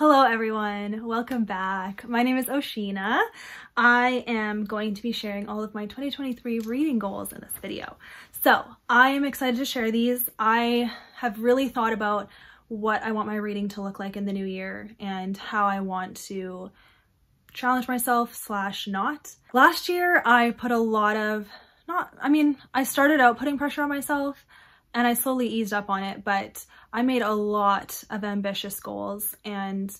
Hello everyone, welcome back. My name is Oceana. I am going to be sharing all of my 2023 reading goals in this video. So I am excited to share these. I have really thought about what I want my reading to look like in the new year and how I want to challenge myself slash not. Last year I put a lot of, not, I mean, I started out putting pressure on myself and I slowly eased up on it, but I made a lot of ambitious goals and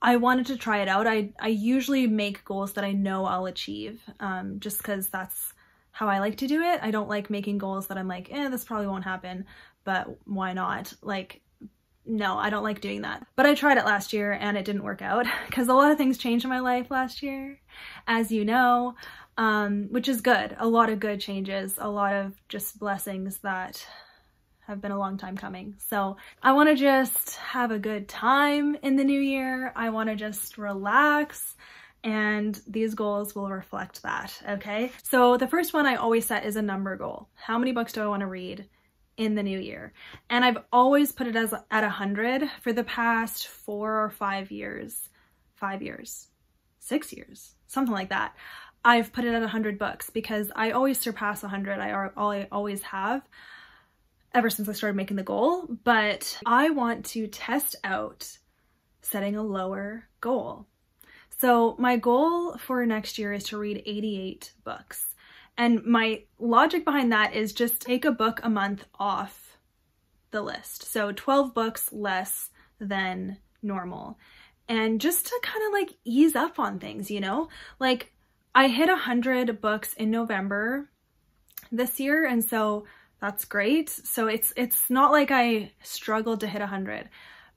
I wanted to try it out. I, I usually make goals that I know I'll achieve um, just because that's how I like to do it. I don't like making goals that I'm like, eh, this probably won't happen, but why not? Like, no, I don't like doing that. But I tried it last year and it didn't work out because a lot of things changed in my life last year, as you know, um, which is good. A lot of good changes, a lot of just blessings that have been a long time coming. So I want to just have a good time in the new year. I want to just relax and these goals will reflect that, okay? So the first one I always set is a number goal. How many books do I want to read in the new year? And I've always put it as at 100 for the past four or five years. Five years. Six years. Something like that. I've put it at 100 books because I always surpass 100. I, I always have ever since I started making the goal, but I want to test out setting a lower goal. So my goal for next year is to read 88 books. And my logic behind that is just take a book a month off the list. So 12 books less than normal. And just to kind of like ease up on things, you know? Like I hit 100 books in November this year. And so that's great. So it's it's not like I struggled to hit 100,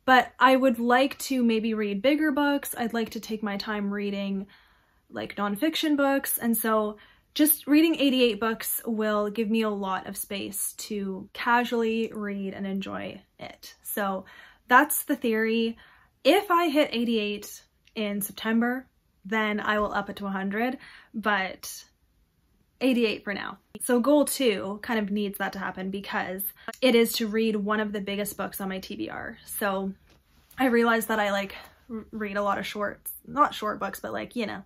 but I would like to maybe read bigger books. I'd like to take my time reading like nonfiction books. And so just reading 88 books will give me a lot of space to casually read and enjoy it. So that's the theory. If I hit 88 in September, then I will up it to 100, but 88 for now. So goal two kind of needs that to happen because it is to read one of the biggest books on my TBR. So I realized that I like read a lot of shorts, not short books, but like, you know,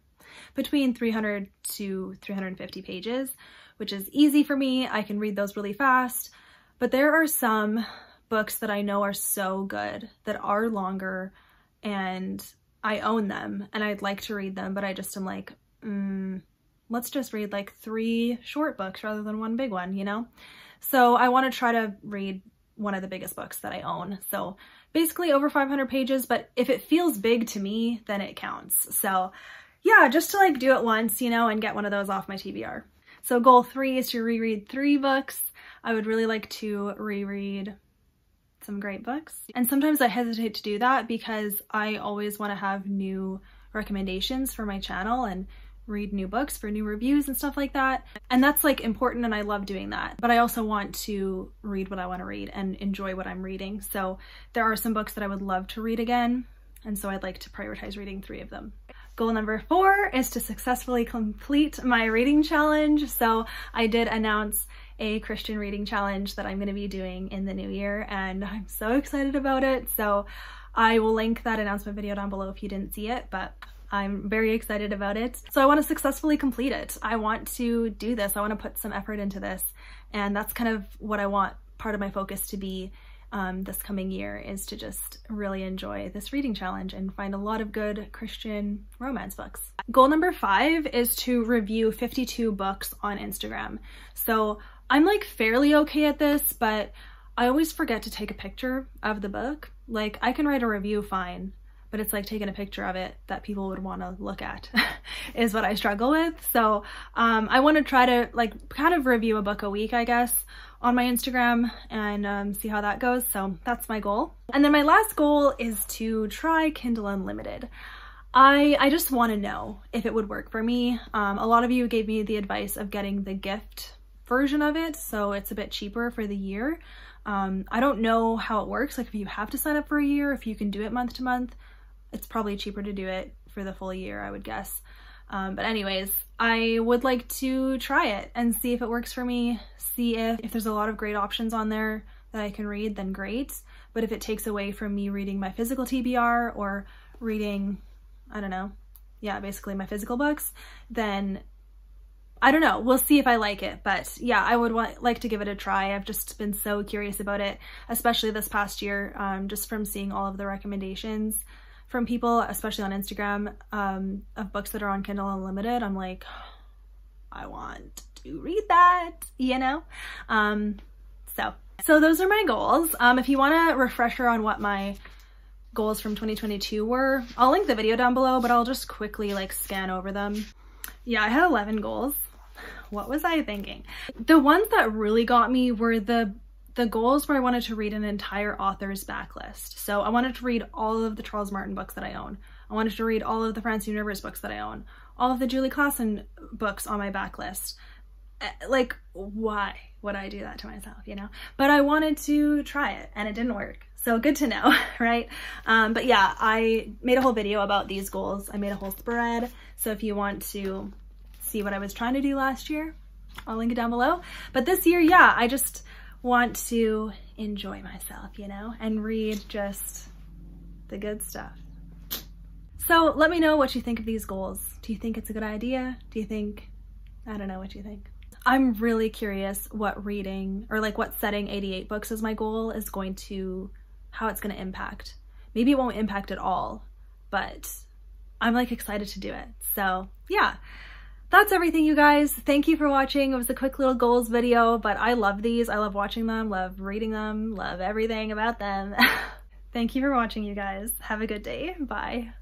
between 300 to 350 pages, which is easy for me. I can read those really fast, but there are some books that I know are so good that are longer and I own them and I'd like to read them, but I just am like, mm, let's just read like three short books rather than one big one, you know? So I want to try to read one of the biggest books that I own. So basically over 500 pages, but if it feels big to me, then it counts. So yeah, just to like do it once, you know, and get one of those off my TBR. So goal three is to reread three books. I would really like to reread some great books. And sometimes I hesitate to do that because I always want to have new recommendations for my channel and read new books for new reviews and stuff like that. And that's like important and I love doing that. But I also want to read what I want to read and enjoy what I'm reading. So there are some books that I would love to read again. And so I'd like to prioritize reading three of them. Goal number four is to successfully complete my reading challenge. So I did announce a Christian reading challenge that I'm going to be doing in the new year and I'm so excited about it. So I will link that announcement video down below if you didn't see it, but I'm very excited about it. So I want to successfully complete it. I want to do this. I want to put some effort into this. And that's kind of what I want part of my focus to be um, this coming year is to just really enjoy this reading challenge and find a lot of good Christian romance books. Goal number five is to review 52 books on Instagram. So I'm like fairly okay at this, but I always forget to take a picture of the book. Like I can write a review fine, but it's like taking a picture of it that people would want to look at is what I struggle with. So um, I want to try to like kind of review a book a week, I guess, on my Instagram and um, see how that goes. So that's my goal. And then my last goal is to try Kindle Unlimited. I, I just want to know if it would work for me. Um, a lot of you gave me the advice of getting the gift version of it, so it's a bit cheaper for the year. Um, I don't know how it works, like if you have to sign up for a year, if you can do it month to month it's probably cheaper to do it for the full year, I would guess. Um, but anyways, I would like to try it and see if it works for me, see if, if there's a lot of great options on there that I can read, then great. but if it takes away from me reading my physical TBR or reading, I don't know, yeah, basically my physical books, then I don't know. We'll see if I like it. But yeah, I would want, like to give it a try. I've just been so curious about it, especially this past year, um, just from seeing all of the recommendations from people, especially on Instagram, um, of books that are on Kindle Unlimited. I'm like, I want to read that, you know? Um, so, so those are my goals. Um, if you want a refresher on what my goals from 2022 were, I'll link the video down below, but I'll just quickly like scan over them. Yeah, I had 11 goals. What was I thinking? The ones that really got me were the the goals where I wanted to read an entire author's backlist. So I wanted to read all of the Charles Martin books that I own. I wanted to read all of the Francine Rivers books that I own, all of the Julie Klassen books on my backlist. Eh, like, why would I do that to myself, you know? But I wanted to try it and it didn't work. So good to know, right? Um, but yeah, I made a whole video about these goals. I made a whole spread. So if you want to see what I was trying to do last year, I'll link it down below. But this year, yeah, I just want to enjoy myself, you know, and read just the good stuff. So let me know what you think of these goals. Do you think it's a good idea? Do you think, I don't know what you think. I'm really curious what reading or like what setting 88 books as my goal is going to, how it's going to impact. Maybe it won't impact at all, but I'm like excited to do it. So yeah that's everything you guys. Thank you for watching. It was a quick little goals video, but I love these. I love watching them, love reading them, love everything about them. Thank you for watching you guys. Have a good day. Bye.